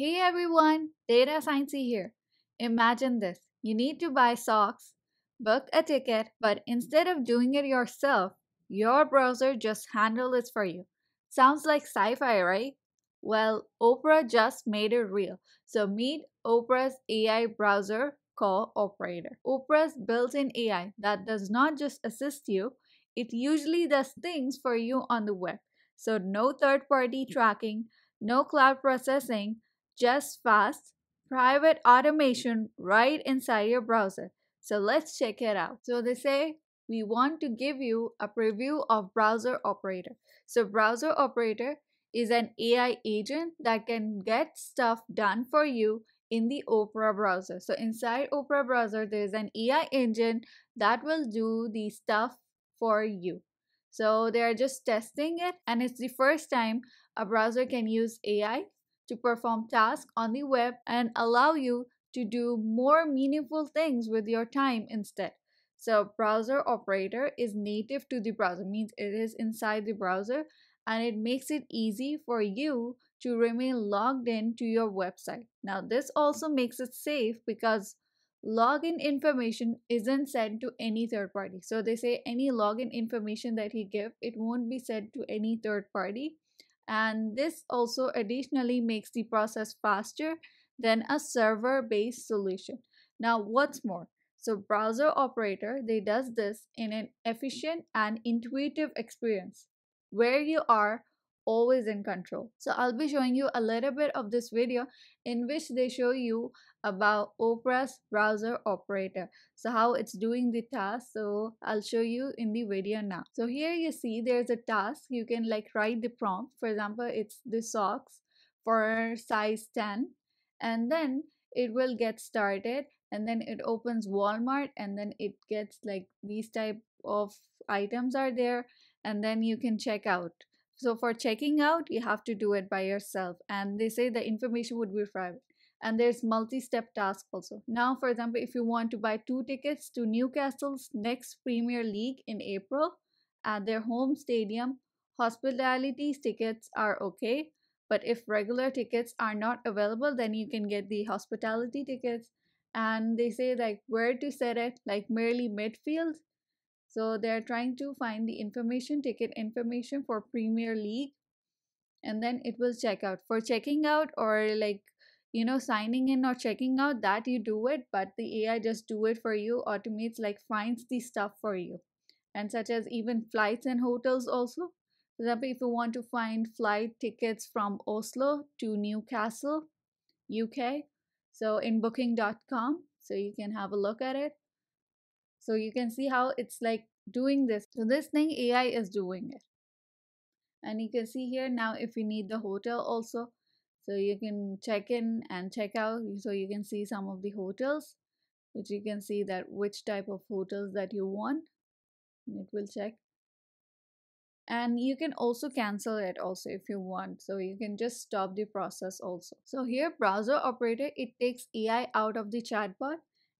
Hey everyone, Data Sciency here. Imagine this. You need to buy socks, book a ticket, but instead of doing it yourself, your browser just handles it for you. Sounds like sci-fi, right? Well, Opera just made it real. So meet Opera's AI browser called Operator. Opera's built-in AI that does not just assist you, it usually does things for you on the web. So no third-party tracking, no cloud processing, just fast, private automation right inside your browser. So let's check it out. So they say we want to give you a preview of Browser Operator. So Browser Operator is an AI agent that can get stuff done for you in the Opera browser. So inside Opera browser, there's an AI engine that will do the stuff for you. So they're just testing it and it's the first time a browser can use AI to perform tasks on the web and allow you to do more meaningful things with your time instead. So browser operator is native to the browser, means it is inside the browser and it makes it easy for you to remain logged in to your website. Now this also makes it safe because login information isn't sent to any third party. So they say any login information that you give, it won't be sent to any third party and this also additionally makes the process faster than a server-based solution. Now what's more, so browser operator, they does this in an efficient and intuitive experience where you are always in control. So I'll be showing you a little bit of this video in which they show you about Opera's browser operator. So how it's doing the task. So I'll show you in the video now. So here you see there's a task. You can like write the prompt. For example, it's the socks for size 10 and then it will get started and then it opens Walmart and then it gets like these type of items are there and then you can check out so for checking out, you have to do it by yourself. And they say the information would be private. And there's multi-step task also. Now, for example, if you want to buy two tickets to Newcastle's next Premier League in April at their home stadium, hospitality tickets are okay. But if regular tickets are not available, then you can get the hospitality tickets. And they say like where to set it, like merely midfield so they're trying to find the information, ticket information for Premier League, and then it will check out. For checking out or like you know signing in or checking out that you do it but the ai just do it for you automates like finds the stuff for you. And such as even flights and hotels also. For example if you want to find flight tickets from oslo to newcastle uk so in booking.com so you can have a look at it so you can see how it's like doing this. So this thing AI is doing it. And you can see here now if you need the hotel also. So you can check in and check out. So you can see some of the hotels, which you can see that which type of hotels that you want. It will check. And you can also cancel it also if you want. So you can just stop the process also. So here browser operator, it takes AI out of the chatbot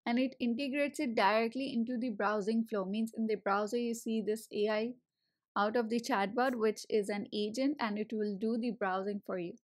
and it integrates it directly into the browsing flow. Means in the browser you see this ai out of the chatbot which is an agent and it will do the browsing for you.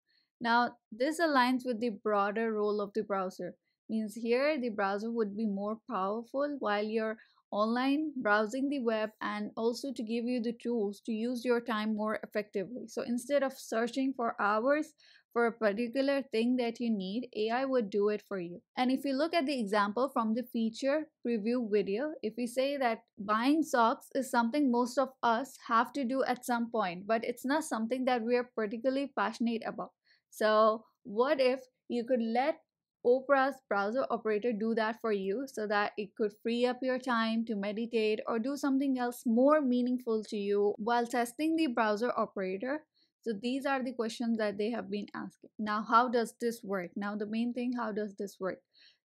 Now this aligns with the broader role of the browser. Means here the browser would be more powerful while you're online browsing the web and also to give you the tools to use your time more effectively. So instead of searching for hours for a particular thing that you need, AI would do it for you. And if you look at the example from the feature preview video, if we say that buying socks is something most of us have to do at some point, but it's not something that we are particularly passionate about. So what if you could let Opera's browser operator do that for you so that it could free up your time to meditate or do something else more meaningful to you while testing the browser operator so these are the questions that they have been asking. Now, how does this work? Now, the main thing, how does this work?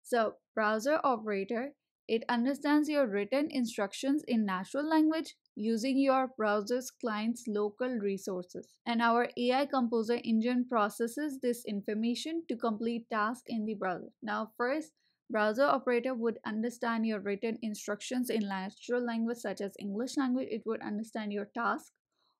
So browser operator, it understands your written instructions in natural language using your browser's client's local resources. And our AI Composer engine processes this information to complete tasks in the browser. Now, first, browser operator would understand your written instructions in natural language such as English language. It would understand your task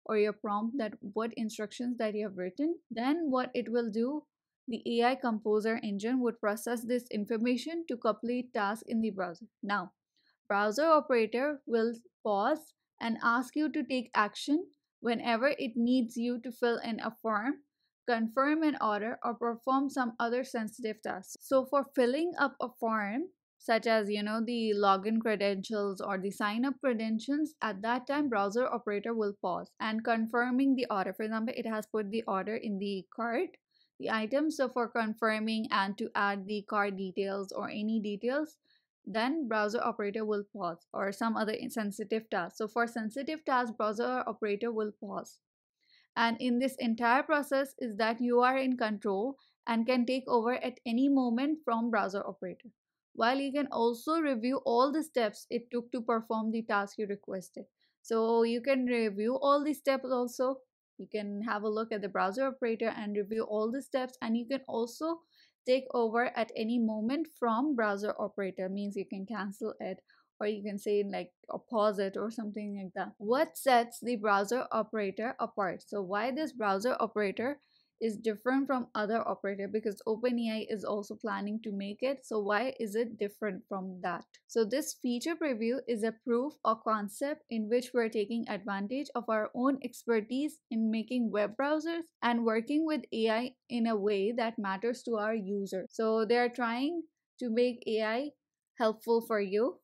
or your prompt that what instructions that you have written then what it will do the AI composer engine would process this information to complete tasks in the browser. Now, browser operator will pause and ask you to take action whenever it needs you to fill in a form, confirm an order, or perform some other sensitive task. So for filling up a form, such as you know the login credentials or the sign up credentials at that time browser operator will pause and confirming the order. For example it has put the order in the cart the item. So for confirming and to add the card details or any details then browser operator will pause or some other sensitive task. So for sensitive task browser operator will pause. And in this entire process is that you are in control and can take over at any moment from browser operator while you can also review all the steps it took to perform the task you requested. So you can review all the steps also. You can have a look at the browser operator and review all the steps and you can also take over at any moment from browser operator means you can cancel it or you can say like or pause it or something like that. What sets the browser operator apart? So why this browser operator is different from other operator because OpenAI is also planning to make it. So why is it different from that? So this feature preview is a proof or concept in which we're taking advantage of our own expertise in making web browsers and working with AI in a way that matters to our users. So they're trying to make AI helpful for you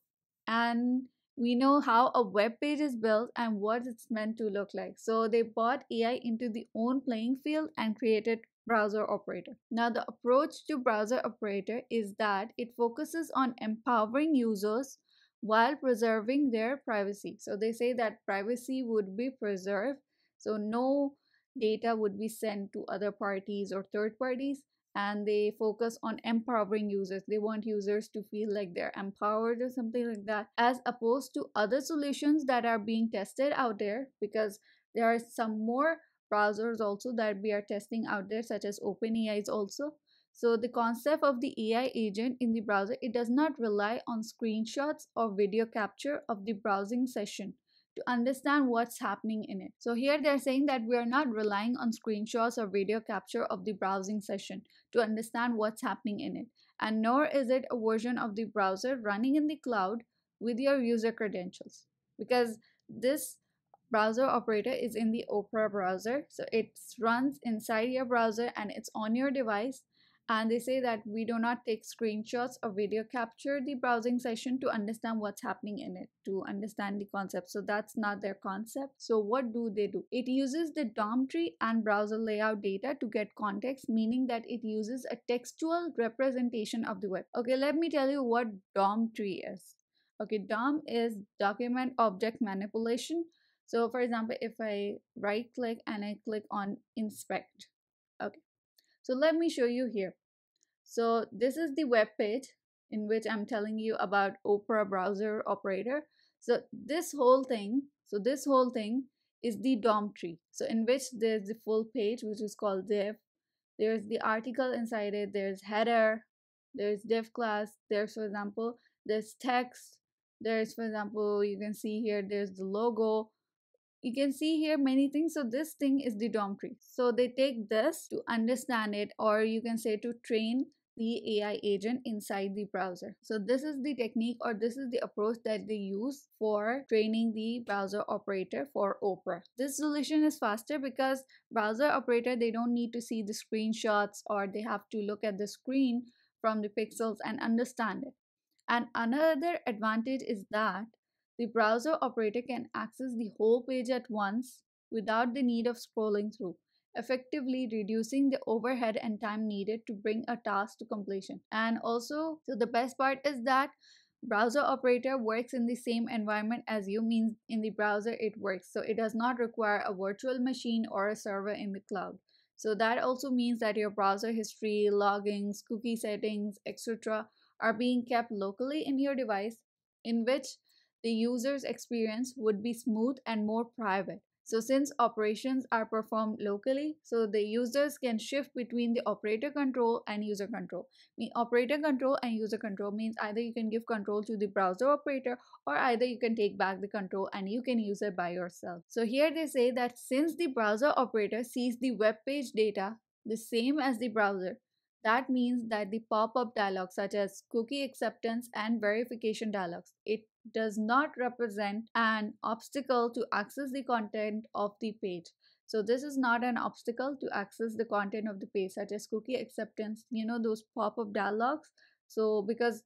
and we know how a web page is built and what it's meant to look like. So they brought AI into the own playing field and created browser operator. Now the approach to browser operator is that it focuses on empowering users while preserving their privacy. So they say that privacy would be preserved. So no data would be sent to other parties or third parties and they focus on empowering users. They want users to feel like they're empowered or something like that, as opposed to other solutions that are being tested out there because there are some more browsers also that we are testing out there, such as OpenAI's also. So the concept of the AI agent in the browser, it does not rely on screenshots or video capture of the browsing session to understand what's happening in it. So here they're saying that we are not relying on screenshots or video capture of the browsing session to understand what's happening in it. And nor is it a version of the browser running in the cloud with your user credentials because this browser operator is in the Opera browser. So it runs inside your browser and it's on your device and they say that we do not take screenshots or video capture the browsing session to understand what's happening in it to understand the concept. So that's not their concept. So what do they do? It uses the dom tree and browser layout data to get context meaning that it uses a textual representation of the web. Okay let me tell you what dom tree is. Okay dom is document object manipulation. So for example if i right click and i click on inspect okay so let me show you here. So this is the web page in which I'm telling you about Opera browser operator. So this whole thing, so this whole thing is the DOM tree. So in which there's the full page, which is called div. There's the article inside it. There's header. There's div class. There's, for example, there's text. There's, for example, you can see here, there's the logo you can see here many things so this thing is the DOM tree so they take this to understand it or you can say to train the AI agent inside the browser. So this is the technique or this is the approach that they use for training the browser operator for Opera. This solution is faster because browser operator they don't need to see the screenshots or they have to look at the screen from the pixels and understand it. And another advantage is that the browser operator can access the whole page at once without the need of scrolling through, effectively reducing the overhead and time needed to bring a task to completion. And also, so the best part is that browser operator works in the same environment as you means in the browser it works so it does not require a virtual machine or a server in the cloud so that also means that your browser history logins cookie settings etc are being kept locally in your device in which the user's experience would be smooth and more private. So since operations are performed locally, so the users can shift between the operator control and user control. Mean, operator control and user control means either you can give control to the browser operator or either you can take back the control and you can use it by yourself. So here they say that since the browser operator sees the web page data the same as the browser, That means that the pop-up dialogs such as cookie acceptance and verification dialogs, it does not represent an obstacle to access the content of the page. So this is not an obstacle to access the content of the page such as cookie acceptance, you know, those pop-up dialogues. So because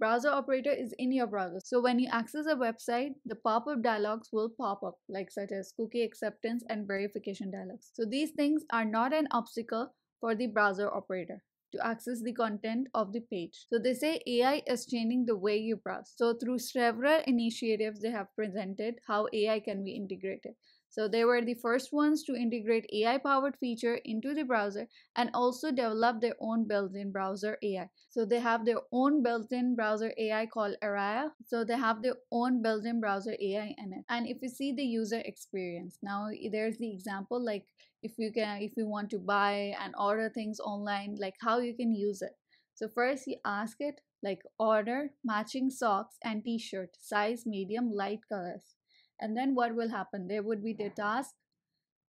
browser operator is in your browser. So when you access a website, the pop-up dialogs will pop up like such as cookie acceptance and verification dialogs. So these things are not an obstacle for the browser operator to access the content of the page. So they say AI is changing the way you browse. So through several initiatives they have presented how AI can be integrated. So they were the first ones to integrate AI powered feature into the browser and also develop their own built-in browser AI. So they have their own built-in browser AI called Aria. So they have their own built-in browser AI in it. And if you see the user experience, now there's the example like if you can if you want to buy and order things online, like how you can use it. So first you ask it like order matching socks and t-shirt size medium light colors and then what will happen? There would be the task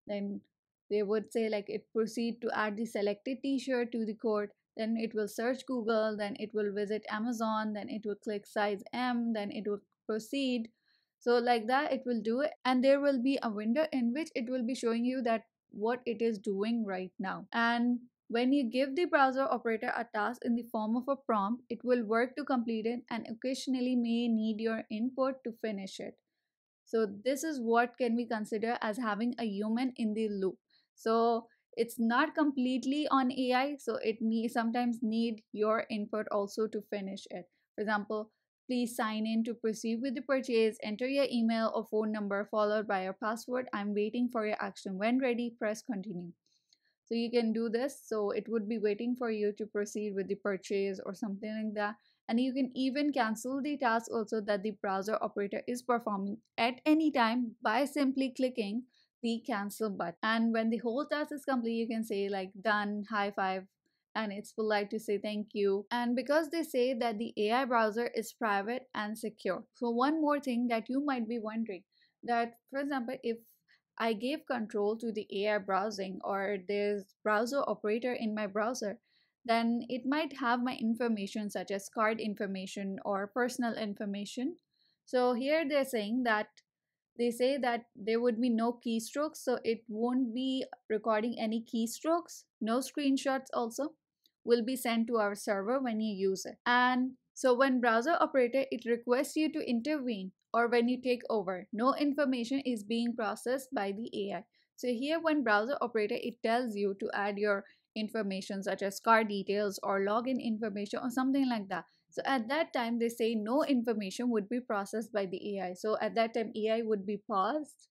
then they would say like it proceed to add the selected t-shirt to the cart then it will search google then it will visit amazon then it will click size m then it will proceed. So like that it will do it and there will be a window in which it will be showing you that what it is doing right now. And when you give the browser operator a task in the form of a prompt, it will work to complete it and occasionally may need your input to finish it. So this is what can we consider as having a human in the loop. So it's not completely on AI, so it may sometimes need your input also to finish it. For example, please sign in to proceed with the purchase, enter your email or phone number followed by your password. I'm waiting for your action. When ready, press continue. So you can do this. So it would be waiting for you to proceed with the purchase or something like that and you can even cancel the task also that the browser operator is performing at any time by simply clicking the cancel button. And when the whole task is complete you can say like done high five and it's polite to say thank you. And because they say that the AI browser is private and secure. So one more thing that you might be wondering that for example if I gave control to the AI browsing or there's browser operator in my browser then it might have my information such as card information or personal information. So here they're saying that they say that there would be no keystrokes, so it won't be recording any keystrokes, no screenshots also will be sent to our server when you use it. And so when browser operator, it requests you to intervene or when you take over, no information is being processed by the AI. So here when browser operator, it tells you to add your information such as car details or login information or something like that. So at that time, they say no information would be processed by the AI. So at that time, AI would be paused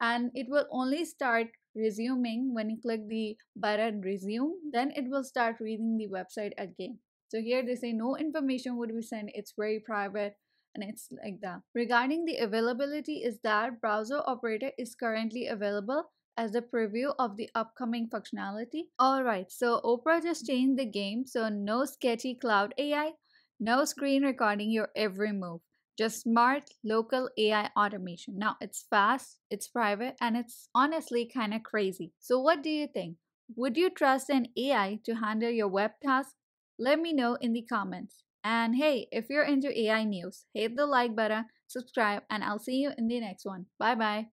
and it will only start resuming when you click the button resume, then it will start reading the website again. So here they say no information would be sent, it's very private and it's like that. Regarding the availability is that browser operator is currently available as a preview of the upcoming functionality. Alright, so Opera just changed the game, so no sketchy cloud AI, no screen recording your every move. Just smart local AI automation. Now it's fast, it's private, and it's honestly kind of crazy. So, what do you think? Would you trust an AI to handle your web tasks? Let me know in the comments. And hey, if you're into AI news, hit the like button, subscribe, and I'll see you in the next one. Bye bye.